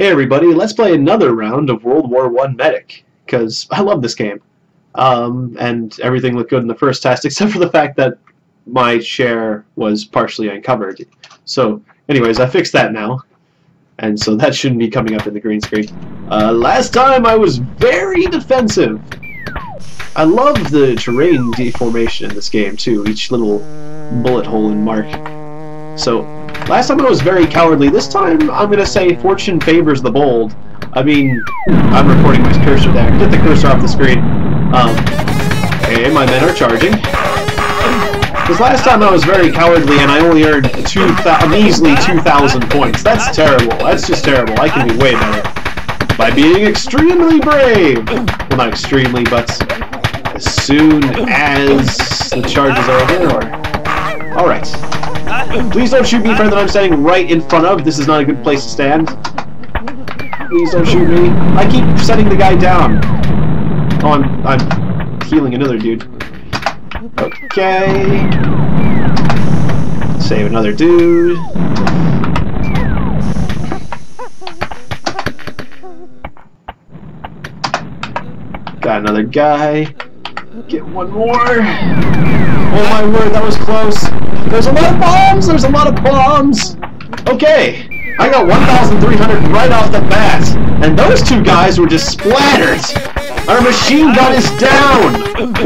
Hey everybody, let's play another round of World War One Medic, because I love this game. Um, and everything looked good in the first test, except for the fact that my share was partially uncovered. So, anyways, I fixed that now. And so that shouldn't be coming up in the green screen. Uh, last time I was very defensive. I love the terrain deformation in this game, too. Each little bullet hole and mark. So, Last time I was very cowardly. This time I'm going to say fortune favors the bold. I mean, I'm recording my cursor there. Get the cursor off the screen. Um, okay, my men are charging. Because last time I was very cowardly and I only earned two a measly 2,000 points. That's terrible. That's just terrible. I can be way better. By being extremely brave. Well, not extremely, but as soon as the charges are over. Alright. Please don't shoot me, friend that I'm standing right in front of. This is not a good place to stand. Please don't shoot me. I keep setting the guy down. Oh, I'm, I'm healing another dude. Okay. Save another dude. Got another guy. Get one more. Oh my word, that was close. There's a lot of bombs! There's a lot of bombs! Okay, I got 1,300 right off the bat. And those two guys were just splattered! Our machine gun is down!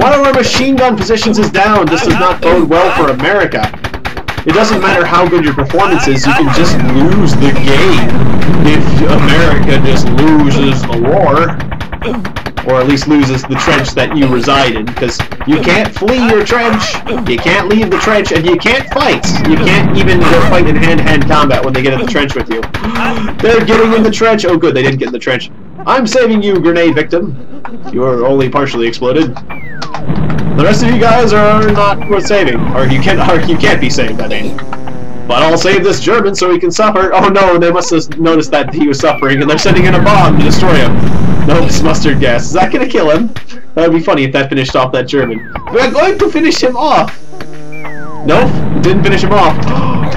One of our machine gun positions is down. This does not bode well for America. It doesn't matter how good your performance is, you can just lose the game if America just loses the war or at least loses the trench that you reside in, because you can't flee your trench, you can't leave the trench, and you can't fight. You can't even go fight in hand-to-hand -hand combat when they get in the trench with you. They're getting in the trench. Oh, good, they didn't get in the trench. I'm saving you, grenade victim. You're only partially exploded. The rest of you guys are not worth saving, or you can't, or you can't be saved. I mean. But I'll save this German so he can suffer. Oh no, they must have noticed that he was suffering, and they're sending in a bomb to destroy him. No, it's mustard gas. Is that gonna kill him? That would be funny if that finished off that German. We're going to finish him off! Nope, didn't finish him off.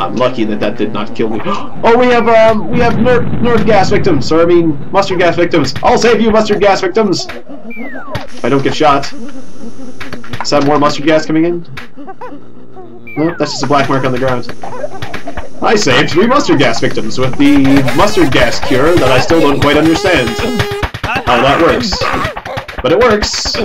I'm lucky that that did not kill me. Oh, we have um, we have nerve gas victims, or I mean, mustard gas victims. I'll save you, mustard gas victims. If I don't get shot. Is that more mustard gas coming in? Nope, that's just a black mark on the ground. I saved three mustard gas victims with the mustard gas cure that I still don't quite understand how that works. But it works.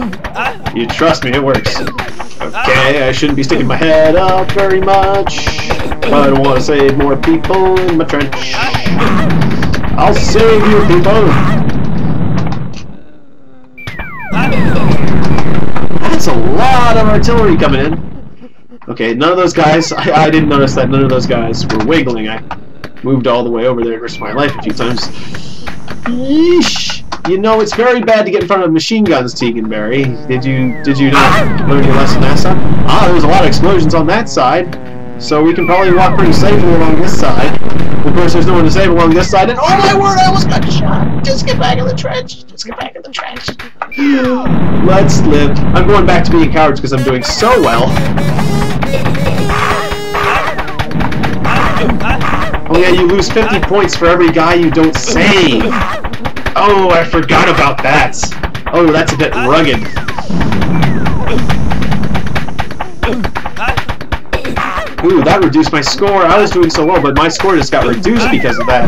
You trust me, it works. Okay, I shouldn't be sticking my head up very much. I don't want to save more people in my trench. I'll save you people! That's a lot of artillery coming in. Okay, none of those guys, I, I didn't notice that none of those guys were wiggling. I moved all the way over there risked my life a few times. Yeesh! You know, it's very bad to get in front of machine guns, Teganberry. Did you did you not learn your lesson last time? Ah, there was a lot of explosions on that side. So we can probably walk pretty safely along this side. Of course, there's no one to save along this side. And oh my word, I almost got shot! Just get back in the trench! Just get back in the trench! Let's live. I'm going back to being cowards because I'm doing so well. Oh yeah, you lose 50 points for every guy you don't save. Oh, I forgot about that. Oh, that's a bit rugged. Ooh, that reduced my score. I was doing so well, but my score just got reduced because of that.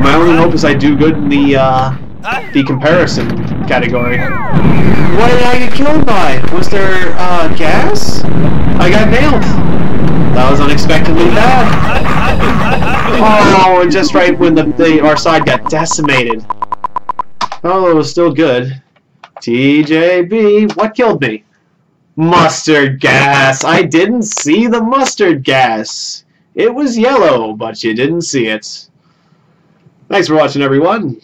My only hope is I do good in the, uh, the comparison category. What did I get killed by? Was there, uh, gas? I got nailed. That was unexpectedly bad. Oh, and just right when the, the our side got decimated. Oh, it was still good. TJB, what killed me? Mustard gas! I didn't see the mustard gas! It was yellow, but you didn't see it. Thanks for watching, everyone.